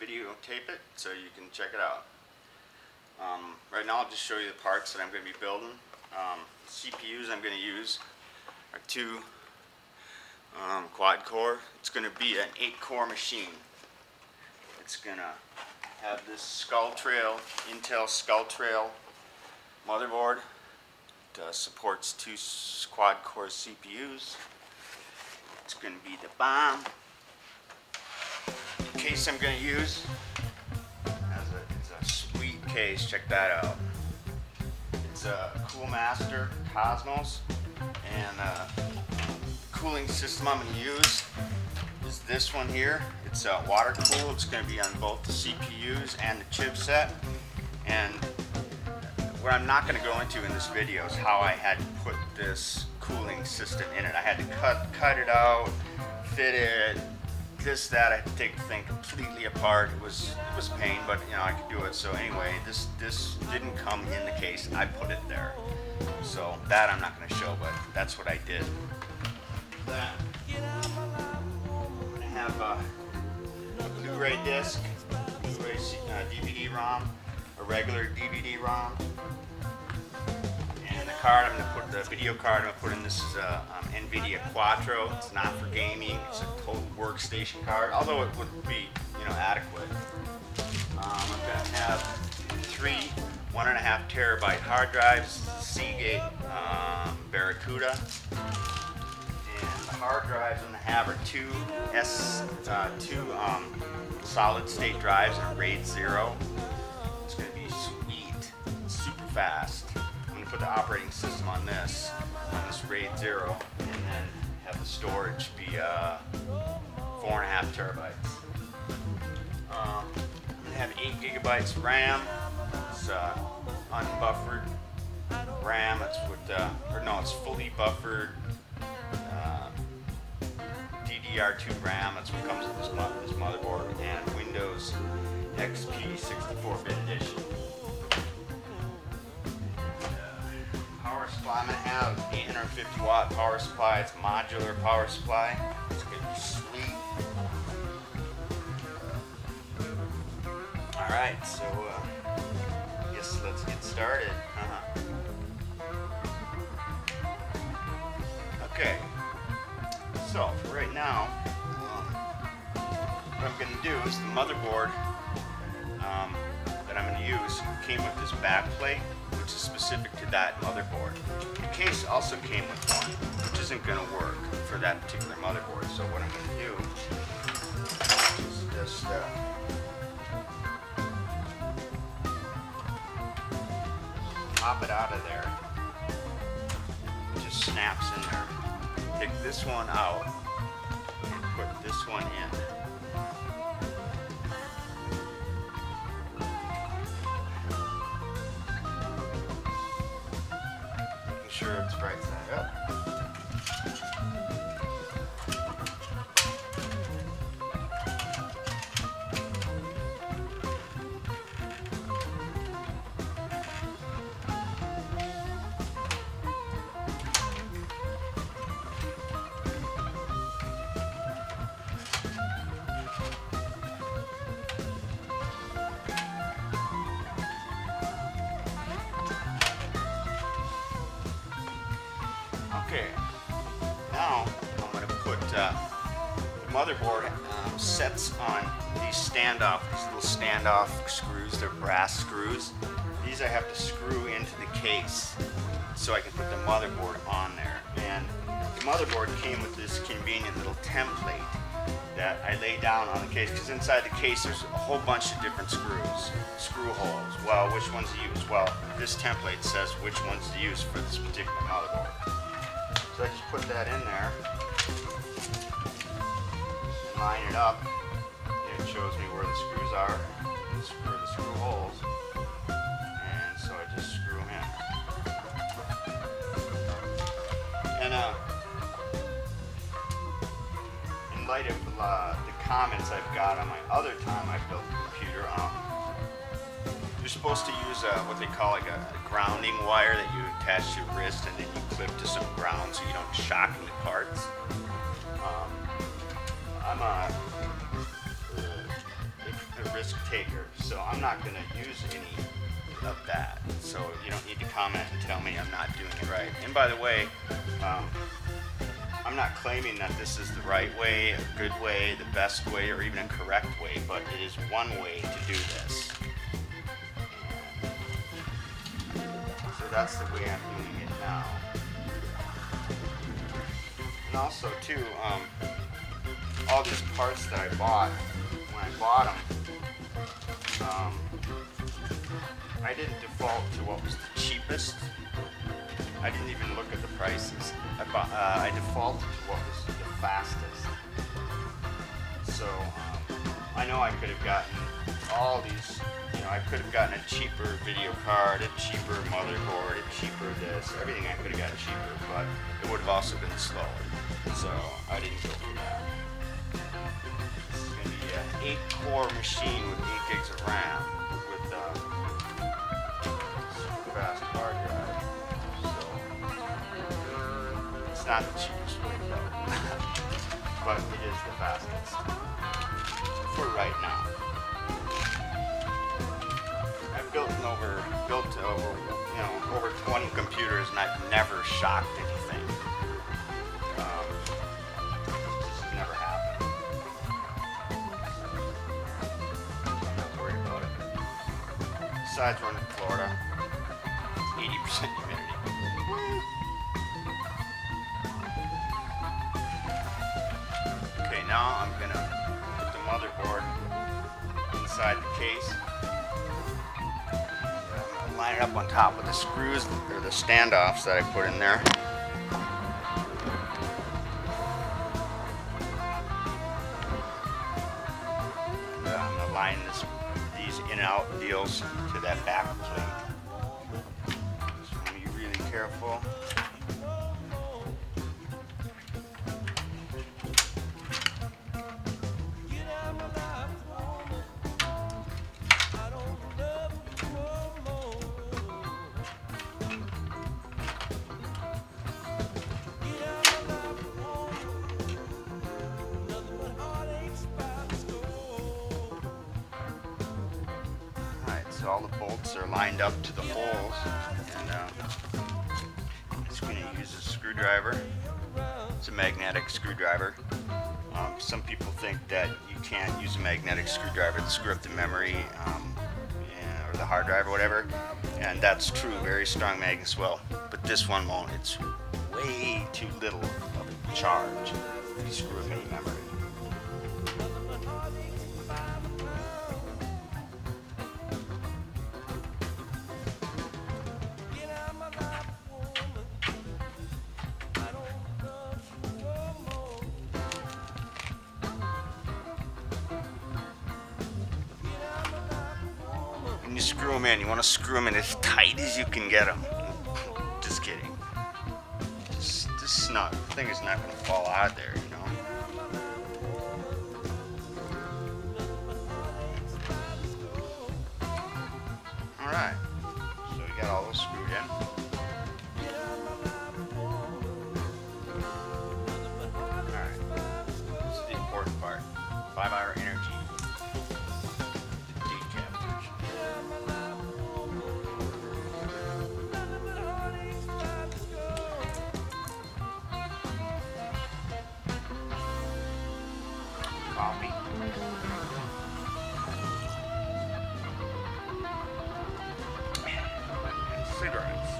videotape it so you can check it out. Um, right now I'll just show you the parts that I'm going to be building. Um, CPUs I'm going to use are two um, quad core. It's going to be an 8 core machine. It's going to have this Skulltrail, Intel Skulltrail motherboard. It uh, supports two quad core CPUs. It's going to be the bomb. Case I'm going to use a, it's a sweet case. Check that out. It's a Coolmaster Cosmos and uh, cooling system I'm going to use is this one here. It's uh, water cooled. It's going to be on both the CPUs and the chipset. And what I'm not going to go into in this video is how I had to put this cooling system in it. I had to cut cut it out, fit it, this that. I had to take the thing completely apart. It was it was pain, but you know I could do it. So anyway, this this didn't come in the case. I put it there. So that I'm not going to show, but that's what I did. That. I'm going to have a, Blu-ray disc, Blu-ray uh, DVD-ROM, a regular DVD-ROM, and the card I'm to put the video card I'm to put in this is a um, NVIDIA Quadro. It's not for gaming. It's a total workstation card, although it would be you know adequate. Um, I'm to have three one and a half terabyte hard drives, Seagate um, Barracuda, and the hard drives I'm to have are two S uh, two um, solid state drives and a RAID zero. It's to be sweet, super fast. Put the operating system on this, on this RAID zero, and then have the storage be uh, four and a half terabytes. Um, I'm to have eight gigabytes RAM. It's uh, unbuffered RAM. It's with, uh, or no, it's fully buffered uh, DDR2 RAM. That's what comes with this, mo this motherboard and Windows XP 64-bit edition. Supply. Have 850 watt power supply. It's modular power supply. It's gonna be sweet. All right, so. Uh, guess let's get started. Uh-huh. Okay, so for right now, um, what I'm going to do is the motherboard um, that I'm going to use came with this back plate, which is specific to that motherboard. Case also came with one, which isn't going to work for that particular motherboard. So what I'm going to do is just uh, pop it out of there. It just snaps in there. Take this one out and put this one in. Making uh, the motherboard um, sets on these standoff, these little standoff screws. They're brass screws. These I have to screw into the case so I can put the motherboard on there. And the motherboard came with this convenient little template that I lay down on the case because inside the case there's a whole bunch of different screws, screw holes. Well, which ones to use? Well, this template says which ones to use for this particular motherboard. So I just put that in there line it up. It shows me where the screws are, and where the screw holes. And so I just screw them in. And uh, in light of uh, the comments I've got on my other time I built a computer, um, you're supposed to use uh, what they call like a, a grounding wire that you attach to your wrist and then you clip to some ground so you don't shock any parts. I'm a, risk taker, so I'm not going to use any of that. So you don't need to comment and tell me I'm not doing it right. And by the way, um, I'm not claiming that this is the right way, a good way, the best way, or even a correct way, but it is one way to do this. So that's the way I'm doing it now. And also too, um, all these parts that I bought, when I bought them, um, I didn't default to what was the cheapest. I didn't even look at the prices. I, bought, uh, I defaulted to what was the fastest. So um, I know I could have gotten all these, you know, I could have gotten a cheaper video card, a cheaper motherboard, a cheaper this, everything I could have gotten cheaper, but it would have also been slower. So I didn't go for that. Is going to be an 8 core machine with 8 gigs of RAM with uh, super fast hard drive. So it's not the cheapest way to go, but it is the fastest for right now. I've built over built over you know over 20 computers and I've never shocked anything. Besides, in Florida. 80% humidity. Okay, now I'm gonna put the motherboard inside the case. Line it up on top with the screws or the standoffs that I put in there. And, I'm gonna line this, these in and out deals to that back plate. To be really careful. Bolts are lined up to the holes, and uh, I'm just going to use a screwdriver. It's a magnetic screwdriver. Um, some people think that you can't use a magnetic screwdriver to screw up the memory um, or the hard drive or whatever, and that's true. Very strong magnets will, but this one won't. It's way too little of a charge to screw up any memory. You screw them in, you want to screw them in as tight as you can get them. Just kidding. Just, just snug. The thing is not going to fall out there, cigarettes.